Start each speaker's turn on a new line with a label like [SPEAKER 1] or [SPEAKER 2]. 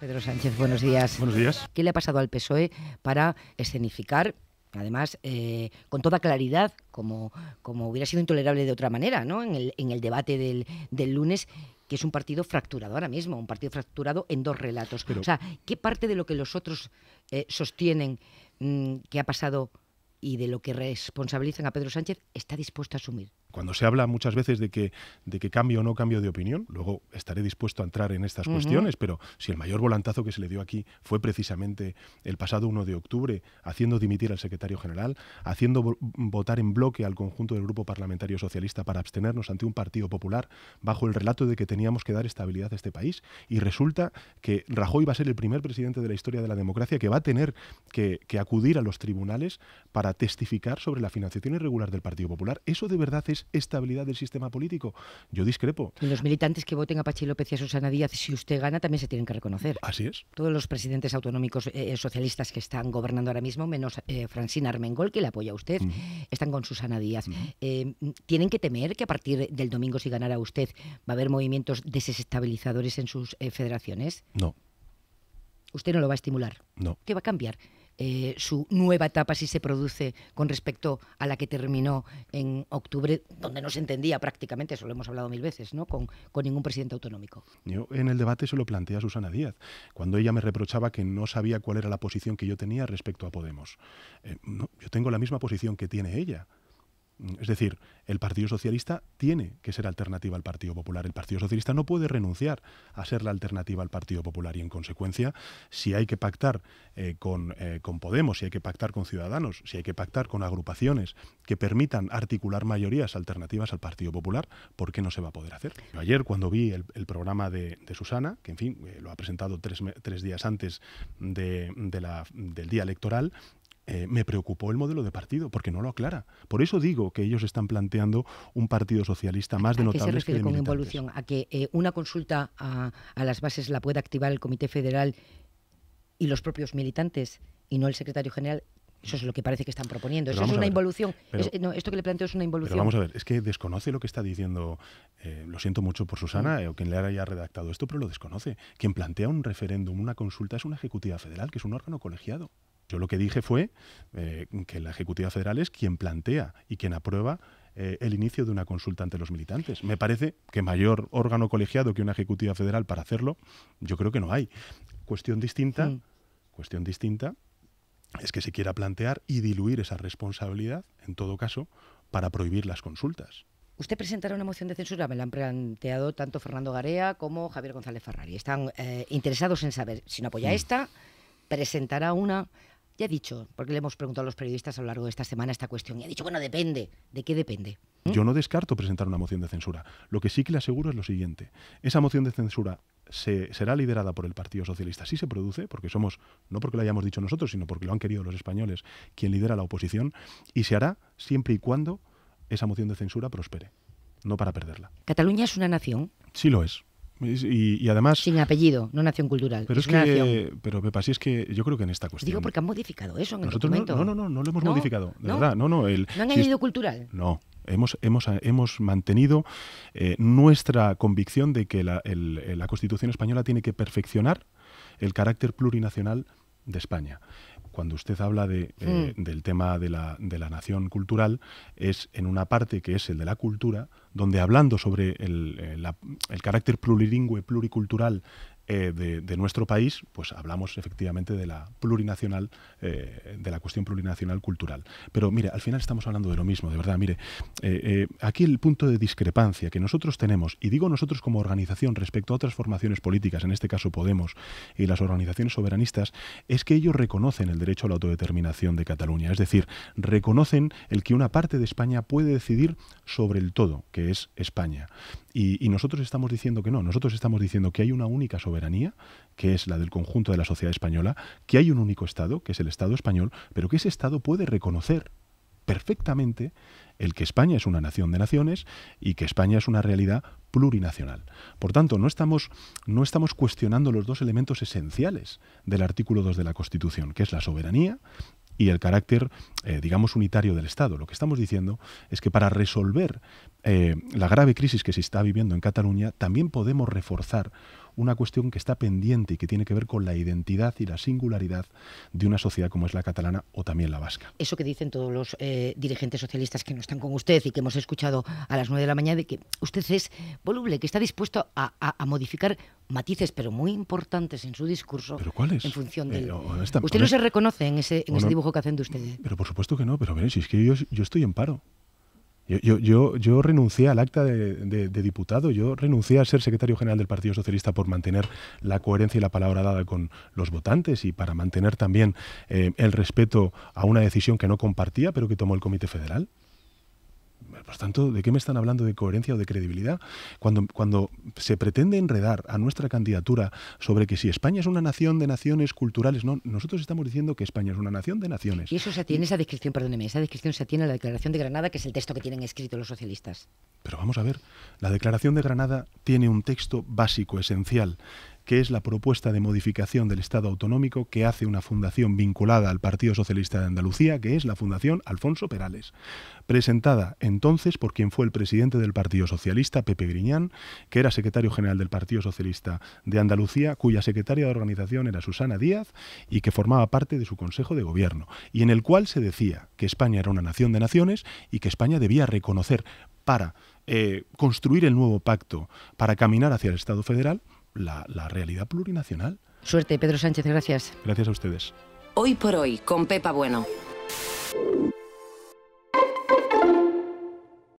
[SPEAKER 1] Pedro Sánchez, buenos días.
[SPEAKER 2] Buenos días.
[SPEAKER 1] ¿Qué le ha pasado al PSOE para escenificar, además, eh, con toda claridad, como, como hubiera sido intolerable de otra manera, ¿no? en, el, en el debate del, del lunes, que es un partido fracturado ahora mismo, un partido fracturado en dos relatos.
[SPEAKER 2] Pero-
[SPEAKER 1] o sea, ¿qué parte de lo que los otros eh, sostienen mm, que ha pasado y de lo que responsabilizan a Pedro Sánchez está dispuesto a asumir?
[SPEAKER 2] Cuando se habla muchas veces de que, de que cambio o no cambio de opinión, luego estaré dispuesto a entrar en estas cuestiones, pero si el mayor volantazo que se le dio aquí fue precisamente el pasado 1 de octubre, haciendo dimitir al secretario general, haciendo vo- votar en bloque al conjunto del Grupo Parlamentario Socialista para abstenernos ante un Partido Popular bajo el relato de que teníamos que dar estabilidad a este país, y resulta que Rajoy va a ser el primer presidente de la historia de la democracia que va a tener que, que acudir a los tribunales para testificar sobre la financiación irregular del Partido Popular. ¿Eso de verdad es estabilidad del sistema político? Yo discrepo.
[SPEAKER 1] Y los militantes que voten a Pachi López y a Susana Díaz, si usted gana, también se tienen que reconocer.
[SPEAKER 2] Así es.
[SPEAKER 1] Todos los presidentes autonómicos eh, socialistas que están gobernando ahora mismo, menos eh, Francina Armengol, que le apoya a usted, están con Susana Díaz. Eh, ¿Tienen que temer que a partir del domingo, si ganara usted, va a haber movimientos desestabilizadores en sus eh, federaciones?
[SPEAKER 2] No,
[SPEAKER 1] Usted no lo va a estimular.
[SPEAKER 2] no.
[SPEAKER 1] ¿Qué va a cambiar? Eh, su nueva etapa si se produce con respecto a la que terminó en octubre, donde no se entendía prácticamente, eso lo hemos hablado mil veces, ¿no? con, ningún presidente autonómico.
[SPEAKER 2] Yo en el debate se lo planteé a Susana Díaz, cuando ella me reprochaba que no sabía cuál era la posición que yo tenía respecto a Podemos. Eh, yo tengo la misma posición que tiene ella. Es decir, el Partido Socialista tiene que ser alternativa al Partido Popular. El Partido Socialista no puede renunciar a ser la alternativa al Partido Popular y, en consecuencia, si hay que pactar eh, con, eh, con Podemos, si hay que pactar con Ciudadanos, si hay que pactar con agrupaciones que permitan articular mayorías alternativas al Partido Popular, ¿por qué no se va a poder hacer? Ayer, cuando vi el, programa de, Susana, que en fin, eh, lo ha presentado tres, tres días antes de- del día electoral, eh, me preocupó el modelo de partido, porque no lo aclara. Por eso digo que ellos están planteando un partido socialista más de
[SPEAKER 1] ¿A qué se
[SPEAKER 2] notables que
[SPEAKER 1] refiere
[SPEAKER 2] de
[SPEAKER 1] con
[SPEAKER 2] militantes.
[SPEAKER 1] involución? ¿A que eh, una consulta a, a las bases la pueda activar el Comité Federal y los propios militantes y no el secretario general? Eso es lo que parece que están proponiendo.
[SPEAKER 2] Pero
[SPEAKER 1] Eso es una
[SPEAKER 2] ver,
[SPEAKER 1] involución.
[SPEAKER 2] pero-
[SPEAKER 1] Es- no, esto que le planteo es una
[SPEAKER 2] Pero
[SPEAKER 1] involución.
[SPEAKER 2] vamos a ver, es que desconoce lo que está diciendo, eh, lo siento mucho por Susana
[SPEAKER 1] Mm.
[SPEAKER 2] o quien le haya redactado esto, pero lo desconoce. Quien plantea un referéndum, una consulta, es una ejecutiva federal, que es un órgano colegiado. Yo lo que dije fue eh, que la ejecutiva federal es quien plantea y quien aprueba eh, el inicio de una consulta ante los militantes. Me parece que mayor órgano colegiado que una ejecutiva federal para hacerlo, yo creo que no hay. Cuestión distinta,
[SPEAKER 1] Mm.
[SPEAKER 2] cuestión distinta es que se quiera plantear y diluir esa responsabilidad, en todo caso, para prohibir las consultas.
[SPEAKER 1] Usted presentará una moción de censura, me la han planteado tanto Fernando Garea como Javier González Ferrari. Están eh, interesados en saber si no apoya
[SPEAKER 2] Mm.
[SPEAKER 1] esta, presentará una. Ya he dicho, porque le hemos preguntado a los periodistas a lo largo de esta semana esta cuestión, y ha dicho, bueno, depende. ¿De qué depende? ¿Mm?
[SPEAKER 2] Yo no descarto presentar una moción de censura. Lo que sí que le aseguro es lo siguiente. Esa moción de censura se, será liderada por el Partido Socialista. Sí se produce, porque somos, no porque lo hayamos dicho nosotros, sino porque lo han querido los españoles, quien lidera la oposición, y se hará siempre y cuando esa moción de censura prospere, no para perderla.
[SPEAKER 1] Cataluña es una nación
[SPEAKER 2] Sí lo es. Y, y además...
[SPEAKER 1] sin apellido, no nación cultural.
[SPEAKER 2] Pero
[SPEAKER 1] es,
[SPEAKER 2] es que, pero Pepa, sí es que yo creo que en esta cuestión...
[SPEAKER 1] Digo porque han modificado eso en el
[SPEAKER 2] nosotros no,
[SPEAKER 1] documento.
[SPEAKER 2] no, no, no, no lo hemos
[SPEAKER 1] ¿No?
[SPEAKER 2] modificado, de
[SPEAKER 1] ¿No?
[SPEAKER 2] verdad. No, no, el,
[SPEAKER 1] ¿No han
[SPEAKER 2] si es-
[SPEAKER 1] añadido cultural?
[SPEAKER 2] No, hemos, hemos, hemos mantenido eh, nuestra convicción de que la, el- la Constitución española tiene que perfeccionar el carácter plurinacional de España. Cuando usted habla de, eh,
[SPEAKER 1] Mm.
[SPEAKER 2] del tema de la, de la nación cultural, es en una parte que es el de la cultura, donde hablando sobre el, eh, el carácter plurilingüe, pluricultural eh, de, nuestro país, pues hablamos efectivamente de la plurinacional, eh, de la cuestión plurinacional cultural. Pero mire, al final estamos hablando de lo mismo, de verdad. Mire, eh, aquí el punto de discrepancia que nosotros tenemos, y digo nosotros como organización respecto a otras formaciones políticas, en este caso Podemos y las organizaciones soberanistas, es que ellos reconocen el derecho a la autodeterminación de Cataluña. Es decir, reconocen el que una parte de España puede decidir sobre el todo, que es España. Y, nosotros estamos diciendo que no, nosotros estamos diciendo que hay una única soberanía, que es la del conjunto de la sociedad española, que hay un único Estado, que es el Estado español, pero que ese Estado puede reconocer perfectamente el que España es una nación de naciones y que España es una realidad plurinacional. Por tanto, no estamos, no estamos cuestionando los dos elementos esenciales del artículo 2 de la Constitución, que es la soberanía y el carácter, eh, digamos, unitario del Estado. Lo que estamos diciendo es que para resolver eh, la grave crisis que se está viviendo en Cataluña, también podemos reforzar una cuestión que está pendiente y que tiene que ver con la identidad y la singularidad de una sociedad como es la catalana o también la vasca.
[SPEAKER 1] Eso que dicen todos los eh, dirigentes socialistas que no están con usted y que hemos escuchado a las nueve de la mañana, de que usted es voluble, que está dispuesto a, modificar matices, pero muy importantes en su discurso.
[SPEAKER 2] ¿Pero cuáles?
[SPEAKER 1] En función del... usted no se reconoce en ese, en ese dibujo que hacen de usted.
[SPEAKER 2] Pero por supuesto que no, pero veréis, si es que yo, yo estoy en paro. Yo, yo, yo, renuncié al acta de, diputado, yo renuncié a ser secretario general del Partido Socialista por mantener la coherencia y la palabra dada con los votantes y para mantener también eh, el respeto a una decisión que no compartía, pero que tomó el Comité Federal. Por tanto, ¿de qué me están hablando de coherencia o de credibilidad? Cuando, cuando se pretende enredar a nuestra candidatura sobre que si España es una nación de naciones culturales, no, nosotros estamos diciendo que España es una nación de naciones.
[SPEAKER 1] Y eso se atiene, esa descripción, perdóneme, esa descripción se atiene a la Declaración de Granada, que es el texto que tienen escrito los socialistas.
[SPEAKER 2] Pero vamos a ver, la Declaración de Granada tiene un texto básico, esencial, que es la propuesta de modificación del Estado autonómico que hace una fundación vinculada al Partido Socialista de Andalucía, que es la Fundación Alfonso Perales, presentada entonces por quien fue el presidente del Partido Socialista, Pepe Griñán, que era secretario general del Partido Socialista de Andalucía, cuya secretaria de organización era Susana Díaz y que formaba parte de su Consejo de Gobierno, y en el cual se decía que España era una nación de naciones y que España debía reconocer para eh, construir el nuevo pacto, para caminar hacia el Estado federal, la, la realidad plurinacional.
[SPEAKER 1] Suerte, Pedro Sánchez, gracias.
[SPEAKER 2] Gracias a ustedes.
[SPEAKER 3] Hoy por hoy, con Pepa Bueno.